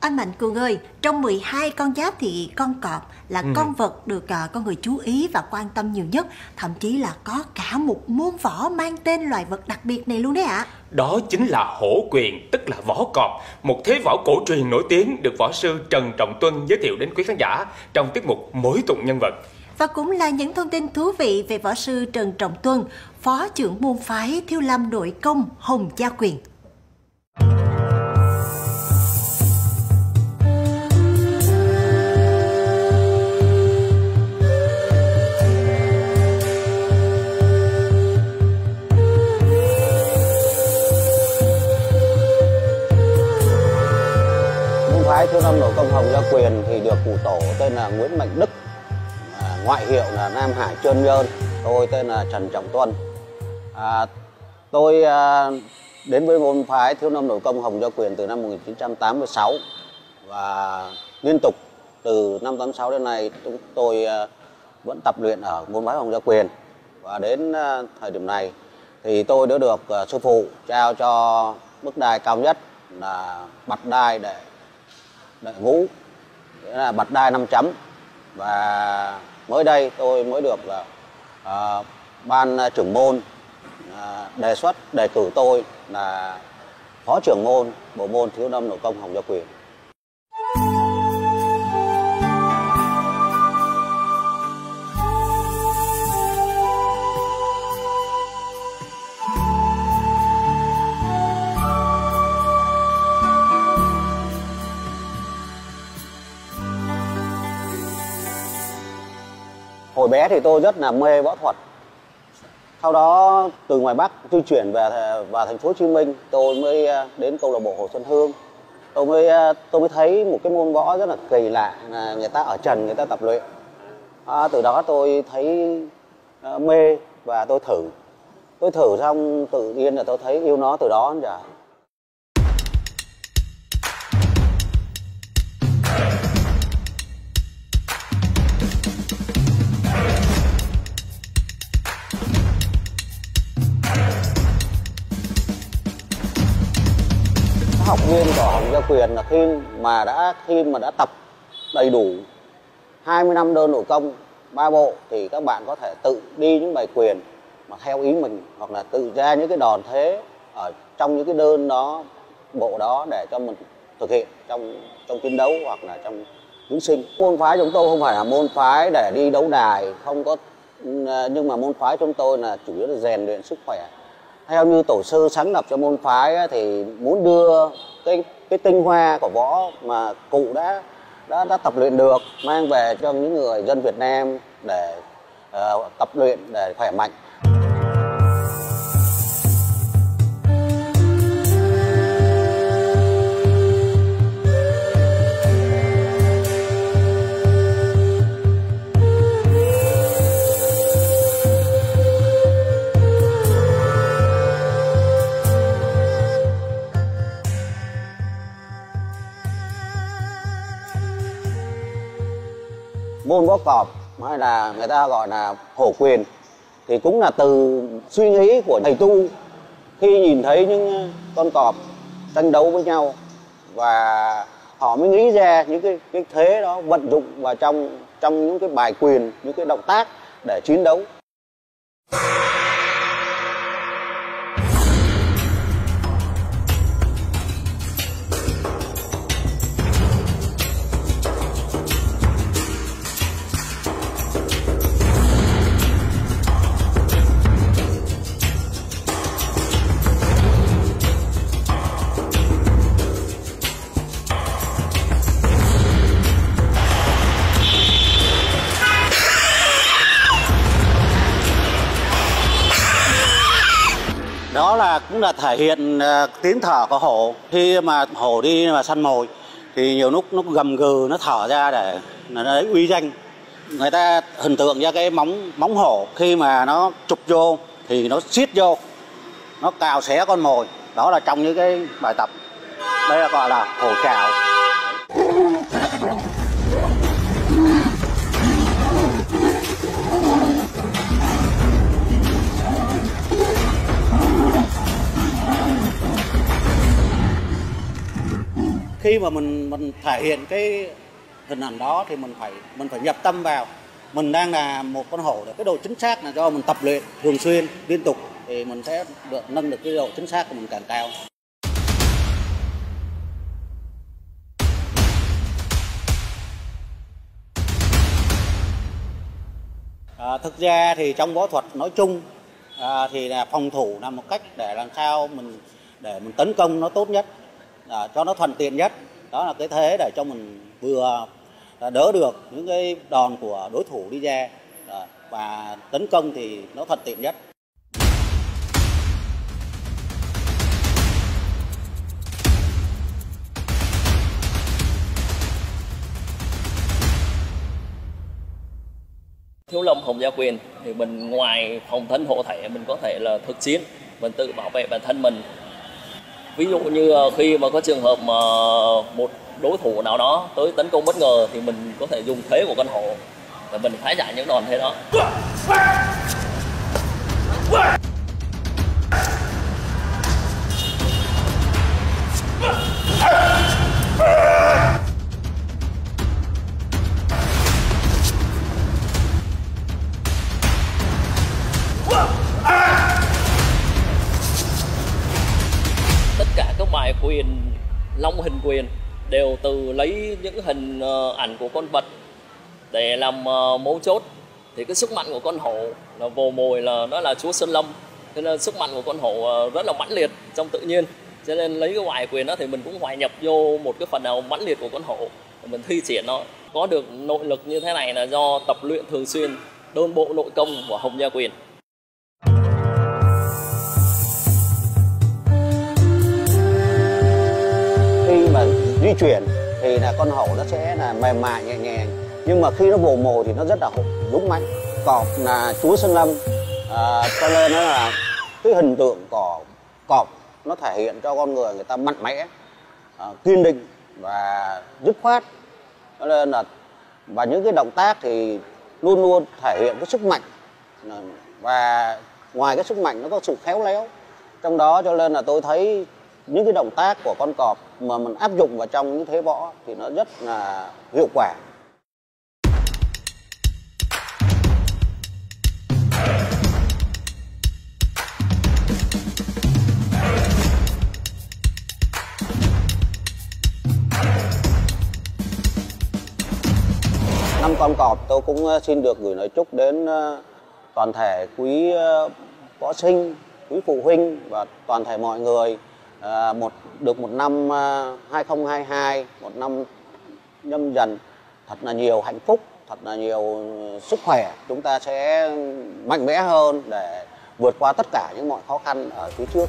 Anh Mạnh Cường ơi, trong 12 con giáp thì con cọp là ừ. con vật được uh, con người chú ý và quan tâm nhiều nhất. Thậm chí là có cả một môn võ mang tên loài vật đặc biệt này luôn đấy ạ. À. Đó chính là hổ quyền, tức là võ cọp. Một thế võ cổ truyền nổi tiếng được võ sư Trần Trọng Tuân giới thiệu đến quý khán giả trong tiết mục Mối tụng nhân vật. Và cũng là những thông tin thú vị về võ sư Trần Trọng Tuân, phó trưởng môn phái Thiêu Lâm Nội Công Hồng Gia Quyền. Quyền thì được cụ tổ tên là nguyễn mạnh đức à, ngoại hiệu là nam hải trơn nhơn tôi tên là trần trọng tuân. À, tôi à, đến với môn phái thiếu lâm nội công hồng gia quyền từ năm 1986 và liên tục từ năm 86 đến nay chúng tôi à, vẫn tập luyện ở môn phái hồng gia quyền. Và đến à, thời điểm này thì tôi đã được à, sư phụ trao cho mức đai cao nhất là bạch đai để đội ngũ là bật đai 5 chấm. Và mới đây tôi mới được uh, ban trưởng môn uh, đề xuất đề cử tôi là phó trưởng môn bộ môn thiếu lâm nội công hồng gia quyền. Hồi bé thì tôi rất là mê võ thuật. Sau đó từ ngoài bắc di chuyển về vào thành phố hồ chí minh tôi mới à, đến câu lạc bộ hồ xuân hương. Tôi mới à, tôi mới thấy một cái môn võ rất là kỳ lạ là người ta ở trần người ta tập luyện. À, từ đó tôi thấy à, mê và tôi thử. Tôi thử xong tự nhiên là tôi thấy yêu nó từ đó đến giờ. Học viên của Hồng Gia Quyền là khi mà đã, khi mà đã tập đầy đủ 20 năm đơn nội công, ba bộ, thì các bạn có thể tự đi những bài quyền mà theo ý mình, hoặc là tự ra những cái đòn thế ở trong những cái đơn đó, bộ đó để cho mình thực hiện trong trong chiến đấu hoặc là trong dưỡng sinh. Môn phái chúng tôi không phải là môn phái để đi đấu đài, không có ừ, nhưng mà môn phái chúng tôi là chủ yếu là rèn luyện sức khỏe theo như tổ sư sáng lập cho môn phái thì muốn đưa cái cái tinh hoa của võ mà cụ đã đã đã tập luyện được mang về cho những người dân Việt Nam để uh, tập luyện để khỏe mạnh. Môn võ cọp, hay là người ta gọi là hổ quyền, thì cũng là từ suy nghĩ của thầy tu khi nhìn thấy những ờ, con cọp tranh đấu với nhau. Và họ mới nghĩ ra những cái cái thế đó vận dụng vào trong trong những cái bài quyền, những cái động tác để chiến đấu. Đó là cũng là thể hiện ờ, tiếng thở của hổ. Khi mà hổ đi mà săn mồi thì nhiều lúc nó gầm gừ, nó thở ra để nó lấy uy danh. Người ta hình tượng ra cái móng móng hổ. Khi mà nó chụp vô thì nó xiết vô, nó cào xé con mồi. Đó là trong những cái bài tập. Đây là gọi là hổ trào. Khi mà mình mình thể hiện cái hình ảnh đó thì mình phải mình phải nhập tâm vào. Mình đang là một con hổ cái độ chính xác là do mình tập luyện thường xuyên liên tục thì mình sẽ được nâng được cái độ chính xác của mình càng cao. À, thực ra thì trong võ thuật nói chung à, thì là phòng thủ là một cách để làm sao mình để mình tấn công nó tốt nhất à, cho nó thuận tiện nhất. Đó là cái thế để cho mình vừa à, đỡ được những cái đòn của đối thủ đi ra. À, và tấn công thì nó thuận tiện nhất. Thiếu lâm hồng gia quyền thì mình ngoài phòng thân hộ thể mình có thể là thực chiến mình tự bảo vệ bản thân mình ví dụ như ờ, khi mà có trường hợp mà một đối thủ nào đó tới tấn công bất ngờ thì mình có thể dùng thế của con hổ và mình phá giải những đòn thế đó. Quyền đều từ lấy những hình ờ, ảnh của con vật để làm ờ, mấu chốt. Thì cái sức mạnh của con hổ là vồ mồi là nó là chúa sơn lâm. Thế nên sức mạnh của con hổ ờ, rất là mãnh liệt trong tự nhiên. Cho nên lấy cái ngoại quyền đó thì mình cũng hòa nhập vô một cái phần nào mãnh liệt của con hổ. Mình thi triển nó. Có được nội lực như thế này là do tập luyện thường xuyên, đôn bộ nội công của hồng gia quyền. Di chuyển thì là con hổ nó sẽ là mềm mại nhẹ nhàng. Nhưng mà khi nó vồ mồ thì nó rất là dũng mãnh. Cọp là chúa sơn lâm à, cho nên nó là cái hình tượng của cọp nó thể hiện cho con người người ta mạnh mẽ à, kiên định và dứt khoát. Cho nên là và những cái động tác thì luôn luôn thể hiện cái sức mạnh. Và ngoài cái sức mạnh nó có sự khéo léo. Trong đó cho nên là tôi thấy những cái động tác của con cọp mà mình áp dụng vào trong những thế võ thì nó rất là hiệu quả. Năm con cọp tôi cũng ờ, xin được gửi lời chúc đến ờ, toàn thể quý ờ, võ sinh, quý phụ huynh và toàn thể mọi người à, một được một năm à, 2022 một năm nhâm dần. Thật là nhiều hạnh phúc thật là nhiều ừ, sức khỏe. Chúng ta sẽ mạnh mẽ hơn để vượt qua tất cả những mọi khó khăn ở phía trước.